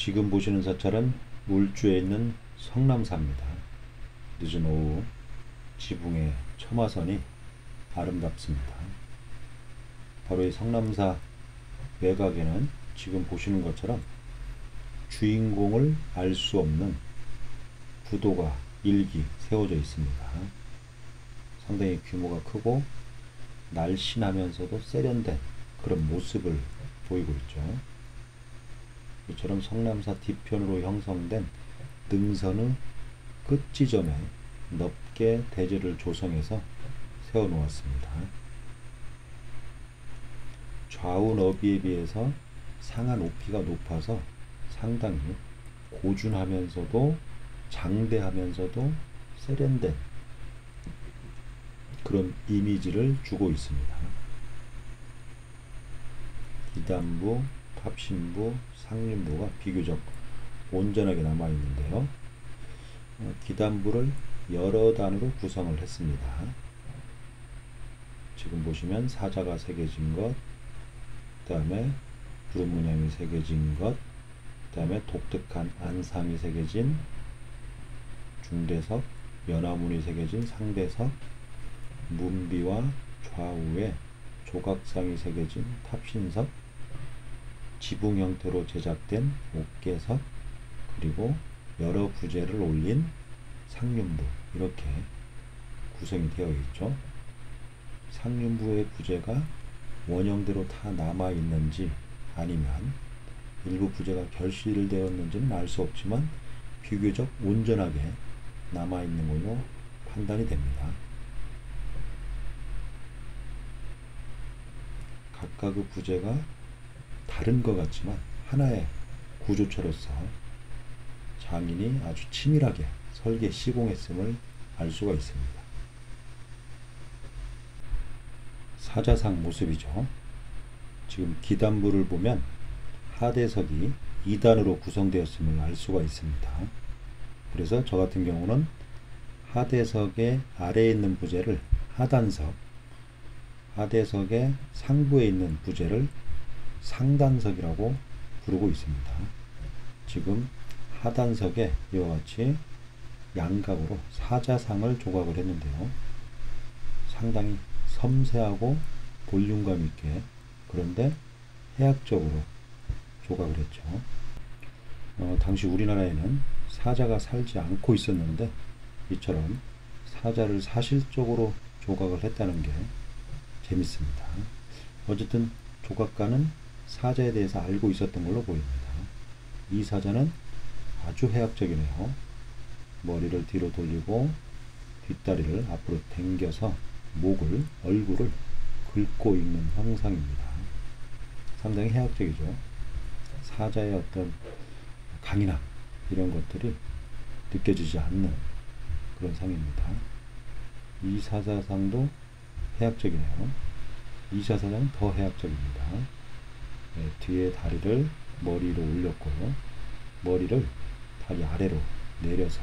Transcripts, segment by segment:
지금 보시는 사찰은 울주에 있는 성남사입니다. 늦은 오후 지붕의 첨화선이 아름답습니다. 바로 이 성남사 외곽에는 지금 보시는 것처럼 주인공을 알 수 없는 구도가 일기 세워져 있습니다. 상당히 규모가 크고 날씬하면서도 세련된 그런 모습을 보이고 있죠. 이처럼 성남사 뒤편으로 형성된 능선의 끝 지점에 넓게 대지를 조성해서 세워 놓았습니다. 좌우 너비에 비해서 상하 높이가 높아서 상당히 고준하면서도 장대하면서도 세련된 그런 이미지를 주고 있습니다. 기단부, 탑신부, 상륜부가 비교적 온전하게 남아 있는데요. 어, 기단부를 여러 단으로 구성을 했습니다. 지금 보시면 사자가 새겨진 것, 그 다음에 구름 문양이 새겨진 것, 그 다음에 독특한 안상이 새겨진 중대석, 연화문이 새겨진 상대석, 문비와 좌우에 조각상이 새겨진 탑신석, 지붕 형태로 제작된 옥계석, 그리고 여러 부재를 올린 상륜부 이렇게 구성이 되어 있죠. 상륜부의 부재가 원형대로 다 남아 있는지 아니면 일부 부재가 결실되었는지는 알 수 없지만 비교적 온전하게 남아 있는 걸로 판단이 됩니다. 각각의 부재가 다른 것 같지만 하나의 구조체로서 장인이 아주 치밀하게 설계 시공했음을 알 수가 있습니다. 사자상 모습이죠. 지금 기단부를 보면 하대석이 2단으로 구성되었음을 알 수가 있습니다. 그래서 저 같은 경우는 하대석의 아래에 있는 부재를 하단석, 하대석의 상부에 있는 부재를 상단석이라고 부르고 있습니다. 지금 하단석에 이와 같이 양각으로 사자상을 조각을 했는데요. 상당히 섬세하고 볼륨감 있게 그런데 해학적으로 조각을 했죠. 어, 당시 우리나라에는 사자가 살지 않고 있었는데 이처럼 사자를 사실적으로 조각을 했다는 게 재밌습니다. 어쨌든 조각가는 사자에 대해서 알고 있었던 걸로 보입니다. 이 사자는 아주 해학적이네요. 머리를 뒤로 돌리고 뒷다리를 앞으로 당겨서 목을, 얼굴을 긁고 있는 형상입니다. 상당히 해학적이죠. 사자의 어떤 강인함, 이런 것들이 느껴지지 않는 그런 상입니다. 이 사자상도 해학적이네요. 이 사자상은 더 해학적입니다. 네, 뒤에 다리를 머리로 올렸고요. 머리를 다리 아래로 내려서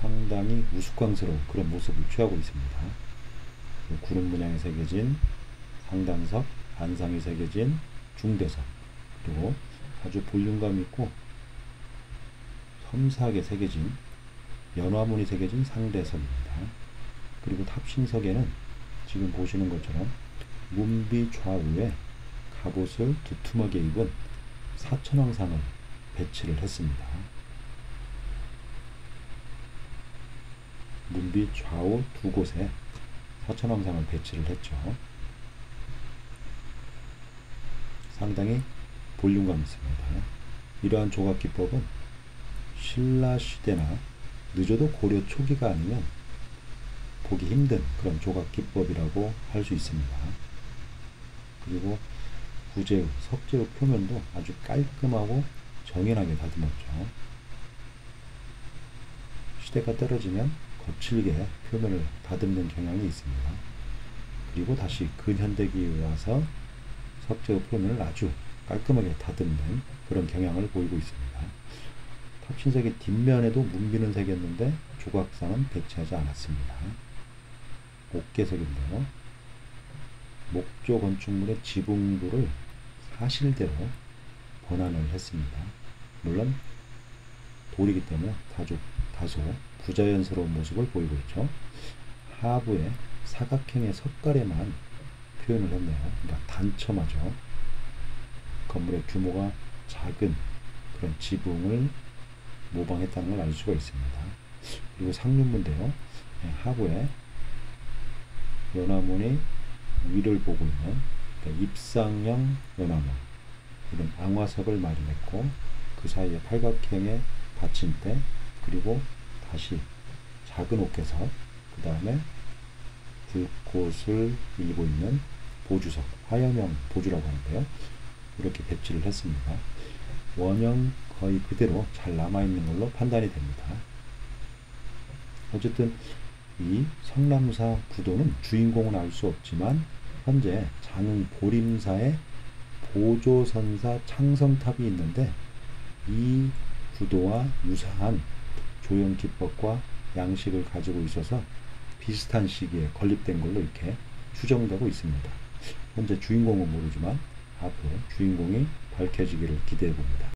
상당히 우스꽝스러운 그런 모습을 취하고 있습니다. 구름 문양이 새겨진 상단석, 안상이 새겨진 중대석, 그리고 아주 볼륨감 있고 섬세하게 새겨진 연화문이 새겨진 상대석입니다. 그리고 탑신석에는 지금 보시는 것처럼 문비 좌우에 갑옷을 두툼하게 입은 사천왕상을 배치를 했습니다. 문비 좌우 두 곳에 사천왕상을 배치를 했죠. 상당히 볼륨감 있습니다. 이러한 조각 기법은 신라 시대나 늦어도 고려 초기가 아니면 보기 힘든 그런 조각 기법이라고 할 수 있습니다. 그리고 구제, 석재의 표면도 아주 깔끔하고 정연하게 다듬었죠. 시대가 떨어지면 거칠게 표면을 다듬는 경향이 있습니다. 그리고 다시 근현대기에 와서 석재의 표면을 아주 깔끔하게 다듬는 그런 경향을 보이고 있습니다. 탑신석의 뒷면에도 문비는 새겼는데 조각상은 배치하지 않았습니다. 옥계석인데요. 목조 건축물의 지붕부를 사실대로 번안을 했습니다. 물론 돌이기 때문에 다소, 다소 부자연스러운 모습을 보이고 있죠. 하부에 사각형의 석가래만 표현을 했네요. 그러니까 단첨하죠. 건물의 규모가 작은 그런 지붕을 모방했다는 걸 알 수가 있습니다. 그리고 상륜문인데요. 예, 하부에 연화문이 위를 보고 있는 입상형 연화문 이런 앙화석을 마련했고 그 사이에 팔각형의 받침대 그리고 다시 작은 옥개석 그 다음에 불꽃을 일고 있는 보주석 화염형 보주라고 하는데요. 이렇게 배치를 했습니다. 원형 거의 그대로 잘 남아있는 걸로 판단이 됩니다. 어쨌든 이 성남사 구도는 주인공은 알 수 없지만 현재 장흥 보림사에 보조선사 창성탑이 있는데 이 구도와 유사한 조형 기법과 양식을 가지고 있어서 비슷한 시기에 건립된 걸로 이렇게 추정되고 있습니다. 현재 주인공은 모르지만 앞으로 주인공이 밝혀지기를 기대해 봅니다.